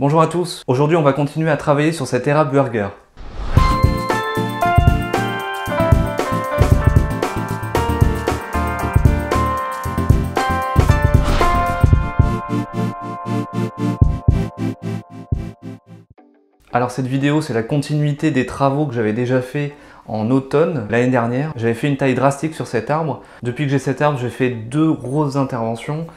Bonjour à tous, aujourd'hui on va continuer à travailler sur cet érable burger. Alors cette vidéo c'est la continuité des travaux que j'avais déjà fait en automne l'année dernière. J'avais fait une taille drastique sur cet arbre. Depuis que j'ai cet arbre j'ai fait deux grosses interventions.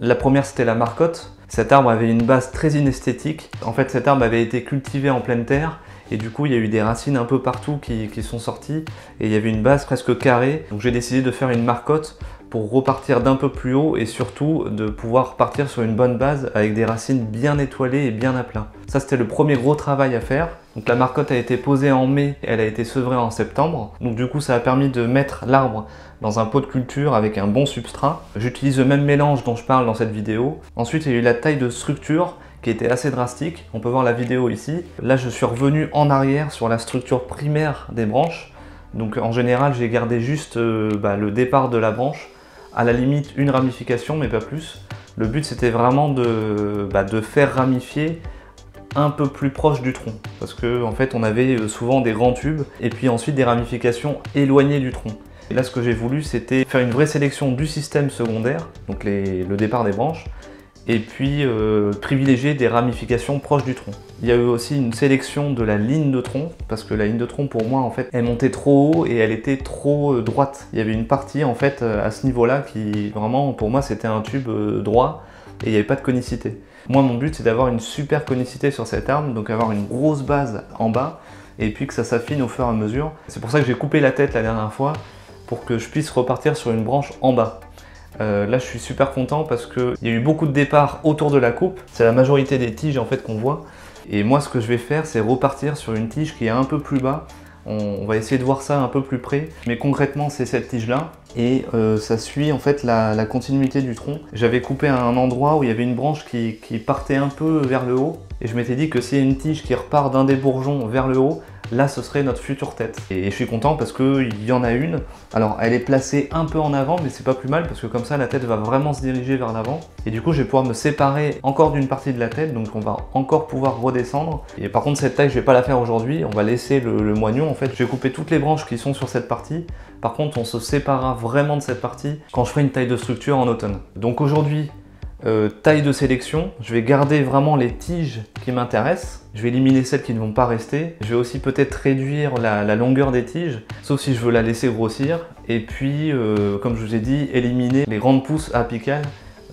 La première c'était la marcotte. Cet arbre avait une base très inesthétique. En fait cet arbre avait été cultivé en pleine terre et du coup il y a eu des racines un peu partout qui, sont sorties et il y avait une base presque carrée. Donc j'ai décidé de faire une marcotte pour repartir d'un peu plus haut et surtout de pouvoir partir sur une bonne base avec des racines bien étoilées et bien à plat. Ça c'était le premier gros travail à faire. Donc la marcotte a été posée en mai, elle a été sevrée en septembre. Donc du coup ça a permis de mettre l'arbre dans un pot de culture avec un bon substrat. J'utilise le même mélange dont je parle dans cette vidéo. Ensuite il y a eu la taille de structure qui était assez drastique. On peut voir la vidéo ici. Là je suis revenu en arrière sur la structure primaire des branches. Donc en général j'ai gardé juste euh, bah, le départ de la branche à la limite une ramification, mais pas plus. Le but c'était vraiment de, bah, de, faire ramifier un peu plus proche du tronc, parce que en fait on avait euh, souvent des grands tubes et puis ensuite des ramifications éloignées du tronc. Et là ce que j'ai voulu c'était faire une vraie sélection du système secondaire, donc le départ des branches, et puis euh, privilégier des ramifications proches du tronc. Il y a eu aussi une sélection de la ligne de tronc, parce que la ligne de tronc pour moi en fait elle montait trop haut et elle était trop euh, droite. Il y avait une partie en fait euh, à ce niveau-là qui vraiment pour moi c'était un tube droit et il n'y avait pas de conicité. Moi mon but c'est d'avoir une super conicité sur cette arme, donc avoir une grosse base en bas et puis que ça s'affine au fur et à mesure. C'est pour ça que j'ai coupé la tête la dernière fois pour que je puisse repartir sur une branche en bas. Euh, là, je suis super content parce qu'il y a eu beaucoup de départs autour de la coupe. C'est la majorité des tiges en fait qu'on voit. Et moi, ce que je vais faire, c'est repartir sur une tige qui est un peu plus bas. On, va essayer de voir ça un peu plus près. Mais concrètement, c'est cette tige-là. Et euh, ça suit en fait la, continuité du tronc. J'avais coupé un endroit où il y avait une branche qui, qui partait un peu vers le haut. Et je m'étais dit que a une tige qui repart d'un des bourgeons vers le haut, là ce serait notre future tête. Et je suis content parce qu'il y en a une. Alors elle est placée un peu en avant, mais c'est pas plus mal parce que comme ça la tête va vraiment se diriger vers l'avant. Et du coup je vais pouvoir me séparer encore d'une partie de la tête, donc on va encore pouvoir redescendre. Et par contre cette taille je vais pas la faire aujourd'hui, on va laisser le, le moignon en fait. Je vais couper toutes les branches qui sont sur cette partie. Par contre on se séparera vraiment de cette partie quand je ferai une taille de structure en automne. Donc aujourd'hui euh, taille de sélection, je vais garder vraiment les tiges qui m'intéressent. Je vais éliminer celles qui ne vont pas rester. Je vais aussi peut-être réduire la, longueur des tiges, sauf si je veux la laisser grossir. Et puis, euh, comme je vous ai dit, éliminer les grandes pousses apicales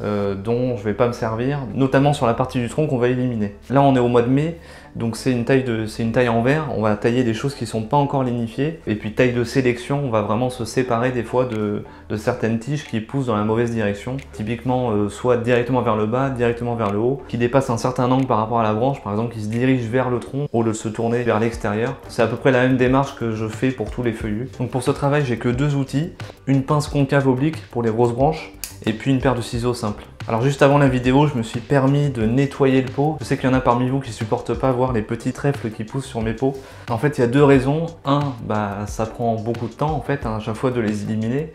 euh, dont je vais pas me servir, notamment sur la partie du tronc qu'on va éliminer. Là on est au mois de mai, donc c'est une taille en verre, on va tailler des choses qui sont pas encore lignifiées, et puis taille de sélection, on va vraiment se séparer des fois de, certaines tiges qui poussent dans la mauvaise direction, typiquement euh, soit directement vers le bas, directement vers le haut, qui dépassent un certain angle par rapport à la branche, par exemple qui se dirige vers le tronc au lieu de se tourner vers l'extérieur. C'est à peu près la même démarche que je fais pour tous les feuillus. Donc pour ce travail j'ai que deux outils, une pince concave oblique pour les grosses branches, et puis une paire de ciseaux simples. Alors juste avant la vidéo, je me suis permis de nettoyer le pot. Je sais qu'il y en a parmi vous qui supportent pas voir les petits trèfles qui poussent sur mes pots. En fait, il y a deux raisons. Un, bah, ça prend beaucoup de temps en fait hein, à chaque fois de les éliminer.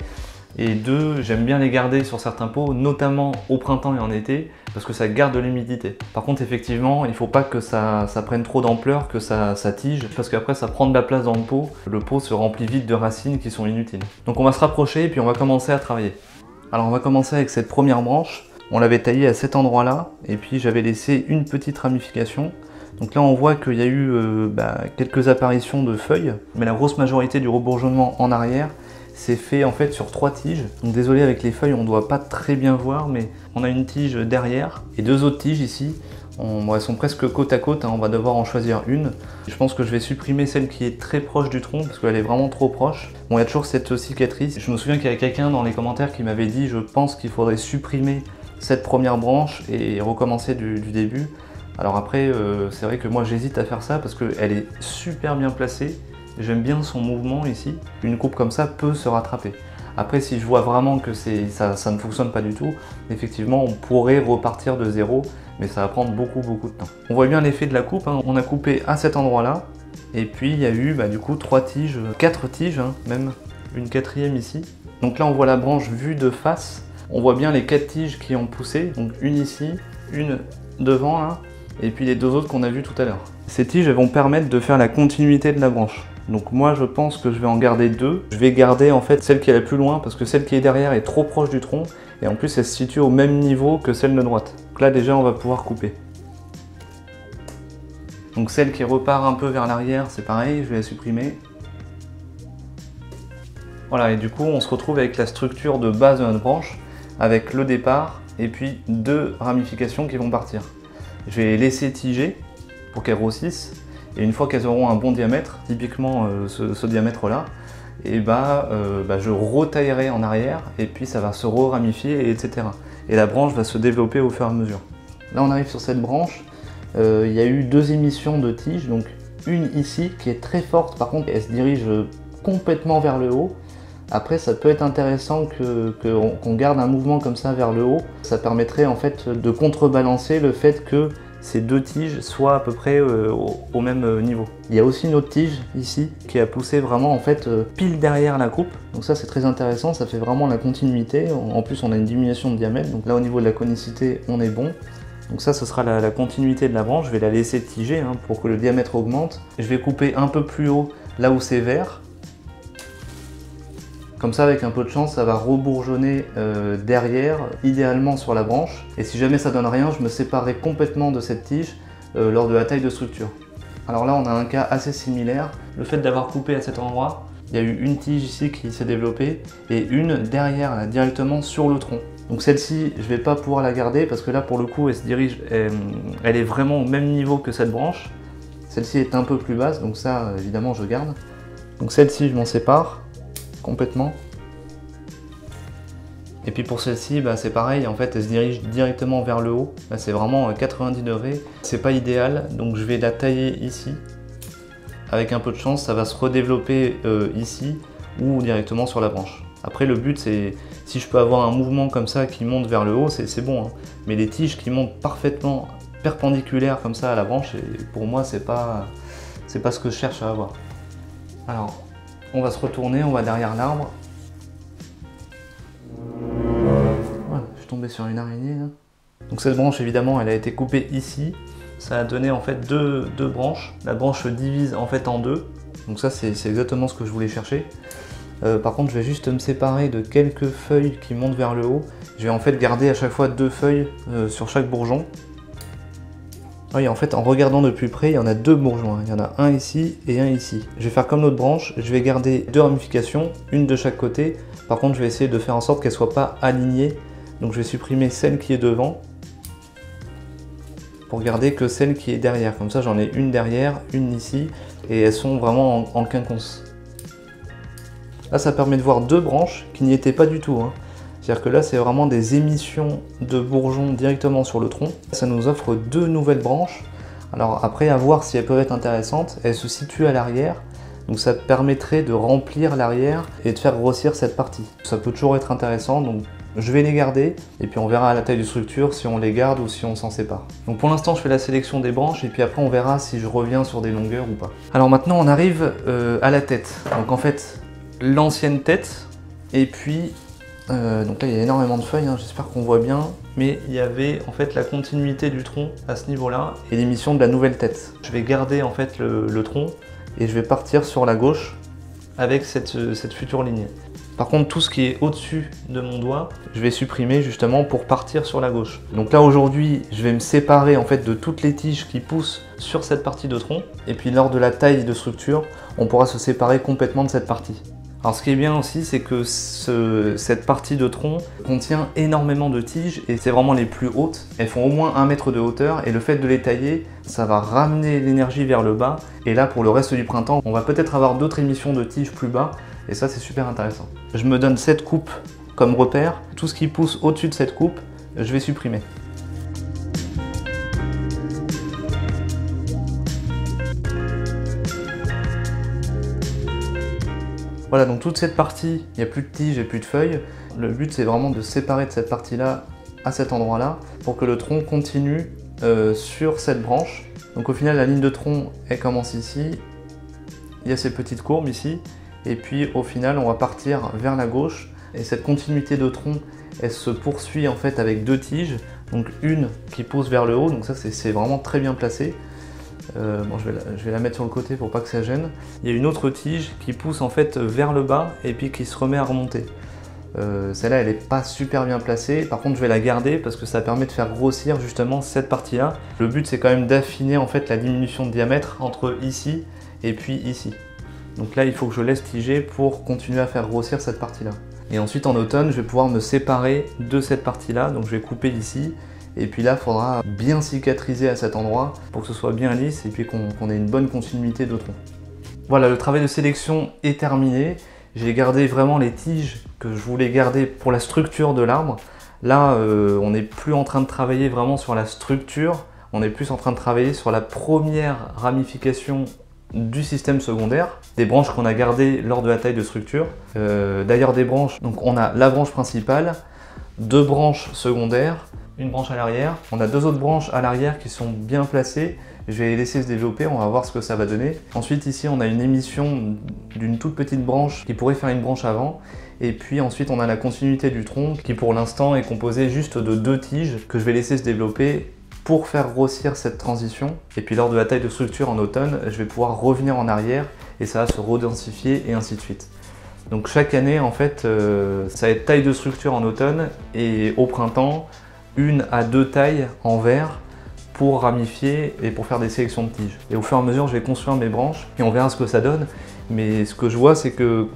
Et deux, j'aime bien les garder sur certains pots, notamment au printemps et en été, parce que ça garde de l'humidité. Par contre, effectivement, il ne faut pas que ça, prenne trop d'ampleur, que ça, ça, tige, parce qu'après ça prend de la place dans le pot. Le pot se remplit vite de racines qui sont inutiles. Donc on va se rapprocher et puis on va commencer à travailler. Alors on va commencer avec cette première branche. On l'avait taillée à cet endroit-là, et puis j'avais laissé une petite ramification. Donc là on voit qu'il y a eu euh, bah, quelques apparitions de feuilles, mais la grosse majorité du rebourgeonnement en arrière s'est fait en fait sur trois tiges. Donc désolé avec les feuilles, on ne doit pas très bien voir, mais on a une tige derrière et deux autres tiges ici elles sont presque côte à côte, hein, on va devoir en choisir une. Je pense que je vais supprimer celle qui est très proche du tronc parce qu'elle est vraiment trop proche. Bon, il y a toujours cette cicatrice. Je me souviens qu'il y a quelqu'un dans les commentaires qui m'avait dit je pense qu'il faudrait supprimer cette première branche et recommencer du, début. Alors après, euh, c'est vrai que moi j'hésite à faire ça parce qu'elle est super bien placée. J'aime bien son mouvement ici. Une coupe comme ça peut se rattraper. Après, si je vois vraiment que ça, ne fonctionne pas du tout, effectivement, on pourrait repartir de zéro mais ça va prendre beaucoup beaucoup de temps. On voit bien l'effet de la coupe, hein. on a coupé à cet endroit-là, et puis il y a eu bah, du coup trois tiges, quatre tiges hein, même, une quatrième ici. Donc là on voit la branche vue de face, on voit bien les quatre tiges qui ont poussé, donc une ici, une devant là, et puis les deux autres qu'on a vus tout à l'heure. Ces tiges vont permettre de faire la continuité de la branche. Donc moi je pense que je vais en garder deux. Je vais garder en fait celle qui est la plus loin parce que celle qui est derrière est trop proche du tronc et en plus elle se situe au même niveau que celle de droite. Donc là déjà on va pouvoir couper. Donc celle qui repart un peu vers l'arrière c'est pareil, je vais la supprimer. Voilà et du coup on se retrouve avec la structure de base de notre branche avec le départ et puis deux ramifications qui vont partir. Je vais laisser tiger pour qu'elles grossissent et une fois qu'elles auront un bon diamètre, typiquement euh, ce, diamètre-là, et bah, euh, bah, je retaillerai en arrière et puis ça va se re-ramifier, etc. Et la branche va se développer au fur et à mesure. Là, on arrive sur cette branche. Euh, il y a eu deux émissions de tiges, donc une ici qui est très forte, par contre, elle se dirige complètement vers le haut. Après, ça peut être intéressant qu'on garde un mouvement comme ça vers le haut. Ça permettrait en fait de contrebalancer le fait que ces deux tiges soient à peu près euh, au, même euh, niveau. Il y a aussi une autre tige ici qui a poussé vraiment en fait euh, pile derrière la coupe. Donc ça c'est très intéressant, ça fait vraiment la continuité. En plus on a une diminution de diamètre, donc là au niveau de la conicité on est bon. Donc ça ce sera la, continuité de la branche, je vais la laisser tiger hein, pour que le diamètre augmente. Je vais couper un peu plus haut là où c'est vert comme ça, avec un peu de chance, ça va rebourgeonner euh, derrière, idéalement sur la branche. Et si jamais ça donne rien, je me séparerai complètement de cette tige euh, lors de la taille de structure. Alors là, on a un cas assez similaire. Le fait d'avoir coupé à cet endroit, il y a eu une tige ici qui s'est développée et une derrière, directement sur le tronc. Donc celle-ci, je ne vais pas pouvoir la garder parce que là, pour le coup, elle se dirige, elle est vraiment au même niveau que cette branche. Celle-ci est un peu plus basse, donc ça, évidemment, je garde. Donc celle-ci, je m'en sépare complètement. Et puis pour celle-ci, bah, c'est pareil, en fait, elle se dirige directement vers le haut. c'est vraiment 90 euh, degrés. C'est pas idéal, donc je vais la tailler ici. Avec un peu de chance, ça va se redévelopper euh, ici ou directement sur la branche. Après, le but, c'est si je peux avoir un mouvement comme ça qui monte vers le haut, c'est bon. Hein. Mais les tiges qui montent parfaitement perpendiculaires comme ça à la branche, pour moi, c'est pas, pas ce que je cherche à avoir. Alors, on va se retourner, on va derrière l'arbre. Voilà, je suis tombé sur une araignée Donc cette branche évidemment elle a été coupée ici. Ça a donné en fait deux, branches. La branche se divise en fait en deux. Donc ça c'est exactement ce que je voulais chercher. Euh, par contre je vais juste me séparer de quelques feuilles qui montent vers le haut. Je vais en fait garder à chaque fois deux feuilles euh, sur chaque bourgeon. Oui, en fait, en regardant de plus près, il y en a deux bourgeons. Il y en a un ici et un ici. Je vais faire comme l'autre branche, je vais garder deux ramifications, une de chaque côté. Par contre, je vais essayer de faire en sorte qu'elles ne soient pas alignées. Donc je vais supprimer celle qui est devant pour garder que celle qui est derrière. Comme ça, j'en ai une derrière, une ici, et elles sont vraiment en, quinconce. Là, ça permet de voir deux branches qui n'y étaient pas du tout. Hein. C'est-à-dire que là, c'est vraiment des émissions de bourgeons directement sur le tronc. Ça nous offre deux nouvelles branches. Alors après, à voir si elles peuvent être intéressantes, elles se situent à l'arrière. Donc ça permettrait de remplir l'arrière et de faire grossir cette partie. Ça peut toujours être intéressant, donc je vais les garder et puis on verra à la taille de structure si on les garde ou si on s'en sépare. Donc pour l'instant je fais la sélection des branches et puis après on verra si je reviens sur des longueurs ou pas. Alors maintenant on arrive euh, à la tête. Donc en fait l'ancienne tête et puis euh, donc là il y a énormément de feuilles, hein, j'espère qu'on voit bien, mais il y avait en fait la continuité du tronc à ce niveau-là et l'émission de la nouvelle tête. Je vais garder en fait le, tronc et je vais partir sur la gauche avec cette, cette future ligne. Par contre, tout ce qui est au-dessus de mon doigt, je vais supprimer justement pour partir sur la gauche. Donc là aujourd'hui, je vais me séparer en fait de toutes les tiges qui poussent sur cette partie de tronc. Et puis lors de la taille de structure, on pourra se séparer complètement de cette partie. Alors ce qui est bien aussi, c'est que cette partie de tronc contient énormément de tiges et c'est vraiment les plus hautes. Elles font au moins un mètre de hauteur et le fait de les tailler, ça va ramener l'énergie vers le bas. Et là, pour le reste du printemps, on va peut-être avoir d'autres émissions de tiges plus bas et ça, c'est super intéressant. Je me donne cette coupe comme repère. Tout ce qui pousse au-dessus de cette coupe, je vais supprimer. Voilà, donc toute cette partie, il n'y a plus de tiges et plus de feuilles. Le but, c'est vraiment de séparer de cette partie-là à cet endroit-là pour que le tronc continue euh, sur cette branche. Donc au final, la ligne de tronc, elle commence ici. Il y a ces petites courbes ici. Et puis au final, on va partir vers la gauche. Et cette continuité de tronc, elle se poursuit en fait avec deux tiges. Donc une qui pousse vers le haut, donc ça c'est vraiment très bien placé. Euh, bon, je vais, la, je vais, la, mettre sur le côté pour pas que ça gêne. Il y a une autre tige qui pousse en fait vers le bas et puis qui se remet à remonter. Euh, Celle-là, elle n'est pas super bien placée. Par contre, je vais la garder parce que ça permet de faire grossir justement cette partie-là. Le but, c'est quand même d'affiner en fait la diminution de diamètre entre ici et puis ici. Donc là, il faut que je laisse tiger pour continuer à faire grossir cette partie-là. Et ensuite, en automne, je vais pouvoir me séparer de cette partie-là. Donc je vais couper ici. Et puis là, il faudra bien cicatriser à cet endroit pour que ce soit bien lisse et puis qu'on ait une bonne continuité de tronc. Voilà, le travail de sélection est terminé. J'ai gardé vraiment les tiges que je voulais garder pour la structure de l'arbre. Là, euh, on n'est plus en train de travailler vraiment sur la structure, on est plus en train de travailler sur la première ramification du système secondaire, des branches qu'on a gardées lors de la taille de structure. Euh, d'ailleurs des branches, donc on a la branche principale, deux branches secondaires, une branche à l'arrière. On a deux autres branches à l'arrière qui sont bien placées. Je vais les laisser se développer, on va voir ce que ça va donner. Ensuite ici on a une émission d'une toute petite branche qui pourrait faire une branche avant. Et puis ensuite on a la continuité du tronc qui pour l'instant est composée juste de deux tiges que je vais laisser se développer pour faire grossir cette transition. Et puis lors de la taille de structure en automne, je vais pouvoir revenir en arrière et ça va se redensifier et ainsi de suite. Donc chaque année, en fait, euh, ça va être taille de structure en automne et au printemps, une à deux tailles en verre pour ramifier et pour faire des sélections de tiges. Et au fur et à mesure, je vais construire mes branches et on verra ce que ça donne. Mais ce que je vois, c'est que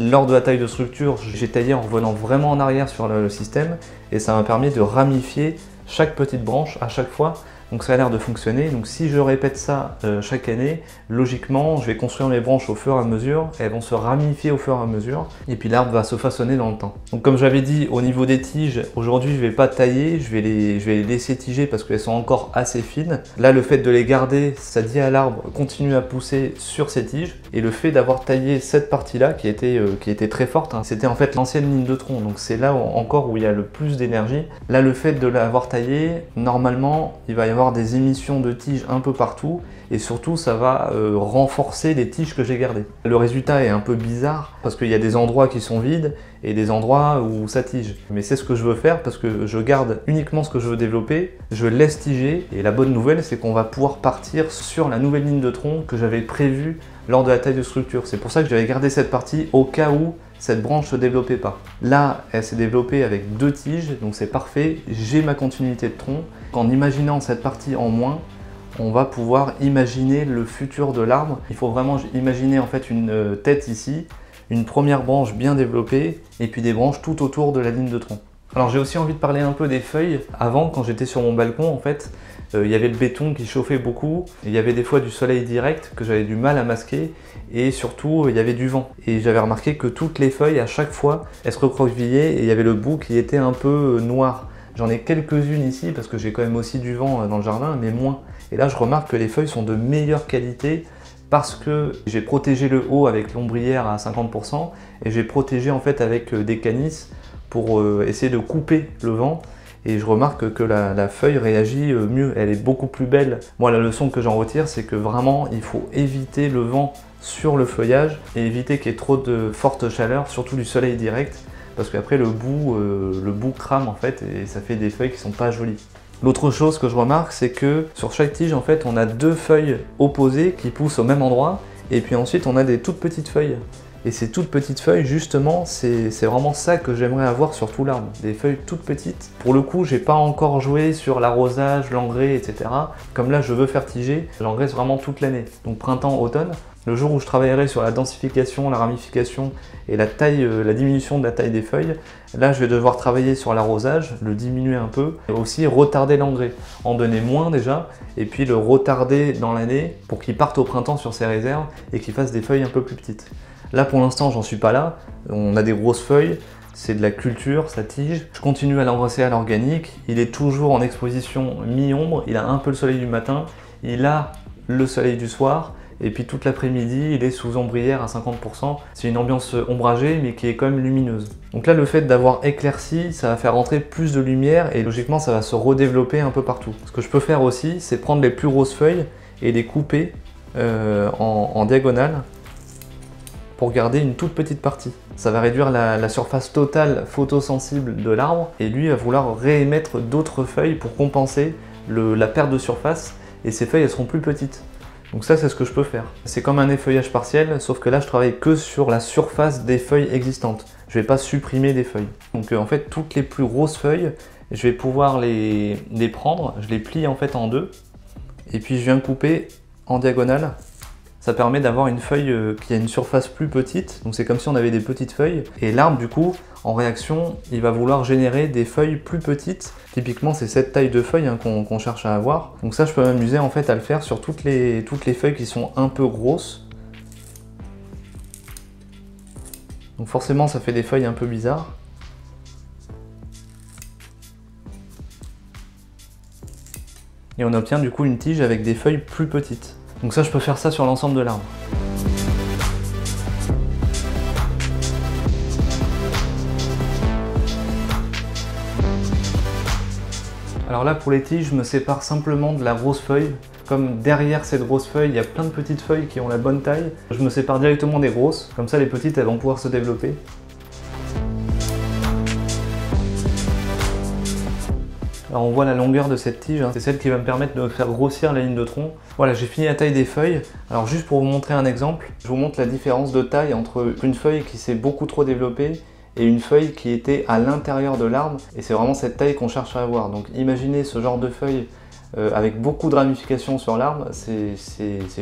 lors de la taille de structure, j'ai taillé en revenant vraiment en arrière sur le système et ça m'a permis de ramifier chaque petite branche à chaque fois. Donc ça a l'air de fonctionner. Donc si je répète ça euh, chaque année, logiquement, je vais construire mes branches au fur et à mesure. elles vont se ramifier au fur et à mesure. Et puis l'arbre va se façonner dans le temps. Donc comme j'avais dit, au niveau des tiges, aujourd'hui je vais pas tailler, je vais les, laisser tiger parce qu'elles sont encore assez fines. Là, le fait de les garder, ça dit à l'arbre continue à pousser sur ces tiges. Et le fait d'avoir taillé cette partie-là, qui était, euh, qui était très forte, hein, c'était en fait l'ancienne ligne de tronc. Donc c'est là encore où il y a le plus d'énergie. Là, le fait de l'avoir taillé, normalement, il va y avoir des émissions de tiges un peu partout et surtout ça va euh, renforcer les tiges que j'ai gardées. Le résultat est un peu bizarre parce qu'il y a des endroits qui sont vides et des endroits où ça tige. Mais c'est ce que je veux faire parce que je garde uniquement ce que je veux développer, je laisse tiger et la bonne nouvelle c'est qu'on va pouvoir partir sur la nouvelle ligne de tronc que j'avais prévue lors de la taille de structure. C'est pour ça que j'avais gardé cette partie au cas où cette branche se développait pas. Là, elle s'est développée avec deux tiges, donc c'est parfait. J'ai ma continuité de tronc. En imaginant cette partie en moins, on va pouvoir imaginer le futur de l'arbre. Il faut vraiment imaginer en fait une euh, tête ici, une première branche bien développée, et puis des branches tout autour de la ligne de tronc. Alors j'ai aussi envie de parler un peu des feuilles. Avant, quand j'étais sur mon balcon, en fait, il y avait le béton qui chauffait beaucoup, il y avait des fois du soleil direct que j'avais du mal à masquer, et surtout il y avait du vent. Et j'avais remarqué que toutes les feuilles, à chaque fois, elles se recroquevillaient et il y avait le bout qui était un peu euh, noir. J'en ai quelques-unes ici parce que j'ai quand même aussi du vent euh, dans le jardin, mais moins. Et là, je remarque que les feuilles sont de meilleure qualité parce que j'ai protégé le haut avec l'ombrière à 50% et j'ai protégé en fait avec des canisses pour essayer de couper le vent et je remarque que la, feuille réagit euh, mieux, elle est beaucoup plus belle. Moi la leçon que j'en retire c'est que vraiment il faut éviter le vent sur le feuillage et éviter qu'il y ait trop de forte chaleur, surtout du soleil direct, parce qu'après le bout, euh, le bout crame en fait et ça fait des feuilles qui sont pas jolies. L'autre chose que je remarque c'est que sur chaque tige en fait on a deux feuilles opposées qui poussent au même endroit et puis ensuite on a des toutes petites feuilles. Et ces toutes petites feuilles, justement, c'est vraiment ça que j'aimerais avoir sur tout l'arbre. Des feuilles toutes petites. Pour le coup, j'ai pas encore joué sur l'arrosage, l'engrais, etc. Comme là, je veux faire tiger, j'engraisse vraiment toute l'année. Donc printemps, automne. Le jour où je travaillerai sur la densification, la ramification et la taille, euh, la diminution de la taille des feuilles, là je vais devoir travailler sur l'arrosage, le diminuer un peu, et aussi retarder l'engrais, en donner moins déjà, et puis le retarder dans l'année pour qu'il parte au printemps sur ses réserves et qu'il fasse des feuilles un peu plus petites. Là pour l'instant j'en suis pas là, on a des grosses feuilles, c'est de la culture, ça tige. Je continue à l'embrasser à l'organique, il est toujours en exposition mi-ombre, il a un peu le soleil du matin, il a le soleil du soir, et puis toute l'après-midi, il est sous ombrière à 50%. C'est une ambiance ombragée, mais qui est quand même lumineuse. Donc là, le fait d'avoir éclairci, ça va faire rentrer plus de lumière, et logiquement, ça va se redévelopper un peu partout. Ce que je peux faire aussi, c'est prendre les plus grosses feuilles et les couper euh, en diagonale pour garder une toute petite partie. ça va réduire la, surface totale photosensible de l'arbre et lui va vouloir réémettre d'autres feuilles pour compenser la perte de surface et ces feuilles elles seront plus petites. Donc ça c'est ce que je peux faire. C'est comme un effeuillage partiel sauf que là je travaille que sur la surface des feuilles existantes. Je vais pas supprimer des feuilles. Donc euh, en fait toutes les plus grosses feuilles je vais pouvoir les, les prendre, je les plie en fait en deux et puis je viens couper en diagonale ça permet d'avoir une feuille euh, qui a une surface plus petite, donc c'est comme si on avait des petites feuilles, et l'arbre du coup, en réaction, il va vouloir générer des feuilles plus petites, typiquement c'est cette taille de feuille hein, qu'on cherche à avoir, donc ça je peux m'amuser en fait à le faire sur toutes les, toutes les feuilles qui sont un peu grosses, donc forcément ça fait des feuilles un peu bizarres, et on obtient du coup une tige avec des feuilles plus petites. Donc ça, je peux faire ça sur l'ensemble de l'arbre. Alors là, pour les tiges, je me sépare simplement de la grosse feuille. Comme derrière cette grosse feuille, il y a plein de petites feuilles qui ont la bonne taille, je me sépare directement des grosses. Comme ça, les petites, elles vont pouvoir se développer. Alors on voit la longueur de cette tige, hein. c'est celle qui va me permettre de faire grossir la ligne de tronc. Voilà, j'ai fini la taille des feuilles. Alors juste pour vous montrer un exemple, je vous montre la différence de taille entre une feuille qui s'est beaucoup trop développée et une feuille qui était à l'intérieur de l'arbre. Et c'est vraiment cette taille qu'on cherche à avoir. Donc imaginez ce genre de feuille euh, avec beaucoup de ramifications sur l'arbre, c'est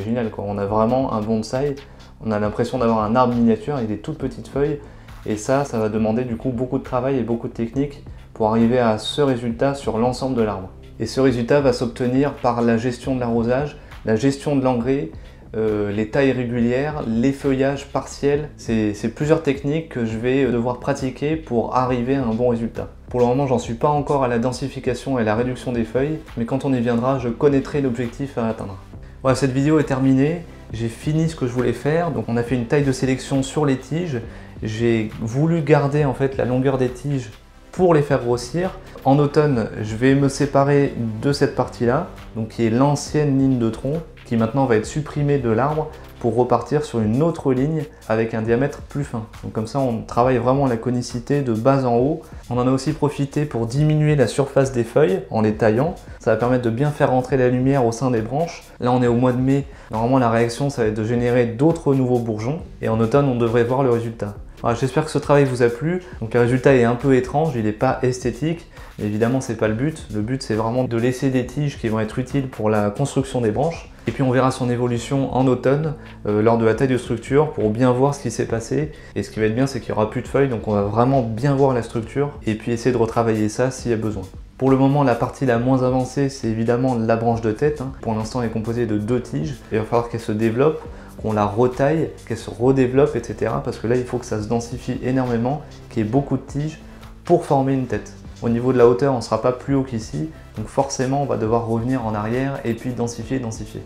génial. On a vraiment un bonsaï, on a l'impression d'avoir un arbre miniature avec des toutes petites feuilles. Et ça, ça va demander du coup beaucoup de travail et beaucoup de technique pour arriver à ce résultat sur l'ensemble de l'arbre. Et ce résultat va s'obtenir par la gestion de l'arrosage, la gestion de l'engrais, euh, les tailles régulières, les feuillages partiels. C'est plusieurs techniques que je vais devoir pratiquer pour arriver à un bon résultat. Pour le moment, j'en suis pas encore à la densification et la réduction des feuilles, mais quand on y viendra, je connaîtrai l'objectif à atteindre. Voilà, cette vidéo est terminée. J'ai fini ce que je voulais faire. Donc on a fait une taille de sélection sur les tiges. J'ai voulu garder en fait la longueur des tiges pour les faire grossir. En automne, je vais me séparer de cette partie-là, donc qui est l'ancienne ligne de tronc, qui maintenant va être supprimée de l'arbre pour repartir sur une autre ligne avec un diamètre plus fin. Donc comme ça, on travaille vraiment la conicité de bas en haut. On en a aussi profité pour diminuer la surface des feuilles en les taillant. Ça va permettre de bien faire rentrer la lumière au sein des branches. Là, on est au mois de mai. Normalement, la réaction, ça va être de générer d'autres nouveaux bourgeons. Et en automne, on devrait voir le résultat. J'espère que ce travail vous a plu. Donc le résultat est un peu étrange, il n'est pas esthétique. Évidemment, c'est pas le but. Le but, c'est vraiment de laisser des tiges qui vont être utiles pour la construction des branches. Et puis on verra son évolution en automne euh, lors de la taille de structure pour bien voir ce qui s'est passé. Et ce qui va être bien, c'est qu'il n'y aura plus de feuilles, donc on va vraiment bien voir la structure et puis essayer de retravailler ça s'il y a besoin. Pour le moment, la partie la moins avancée, c'est évidemment la branche de tête. Hein. Pour l'instant, elle est composée de deux tiges. Il va falloir qu'elle se développe qu'on la retaille, qu'elle se redéveloppe, etc. Parce que là, il faut que ça se densifie énormément, qu'il y ait beaucoup de tiges pour former une tête. Au niveau de la hauteur, on ne sera pas plus haut qu'ici, donc forcément, on va devoir revenir en arrière et puis densifier, densifier.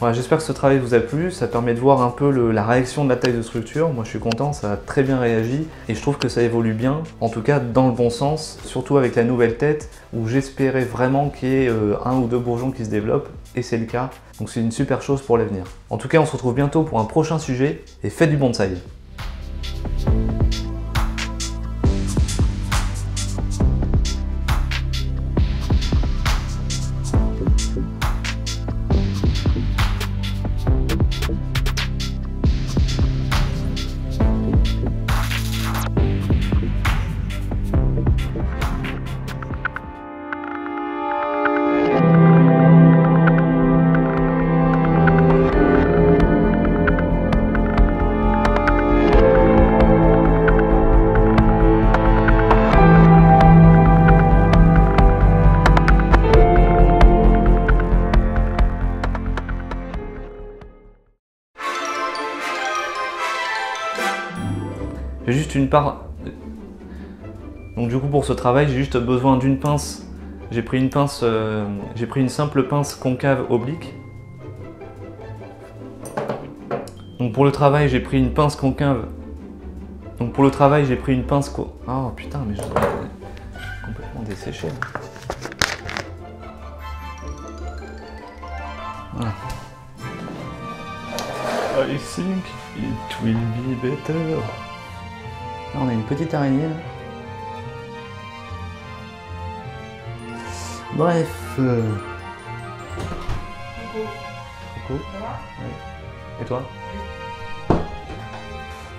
Voilà, j'espère que ce travail vous a plu, ça permet de voir un peu la réaction de la taille de structure. Moi je suis content, ça a très bien réagi et je trouve que ça évolue bien, en tout cas dans le bon sens, surtout avec la nouvelle tête où j'espérais vraiment qu'il y ait euh, un ou deux bourgeons qui se développent et c'est le cas. Donc c'est une super chose pour l'avenir. En tout cas, on se retrouve bientôt pour un prochain sujet et faites du bonsaï. Donc du coup pour ce travail j'ai juste besoin d'une pince. J'ai pris une pince, euh, j'ai pris une simple pince concave oblique. Donc pour le travail j'ai pris une pince concave. Donc pour le travail j'ai pris une pince co... Oh putain mais je suis complètement desséché. Voilà. I think it will be better. Là, on a une petite araignée. Là. Bref. euh, Coucou. Et toi?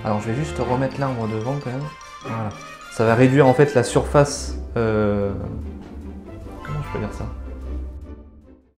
Alors je vais juste remettre l'arbre devant quand même. Voilà. Ça va réduire en fait la surface. euh, Comment je peux dire ça?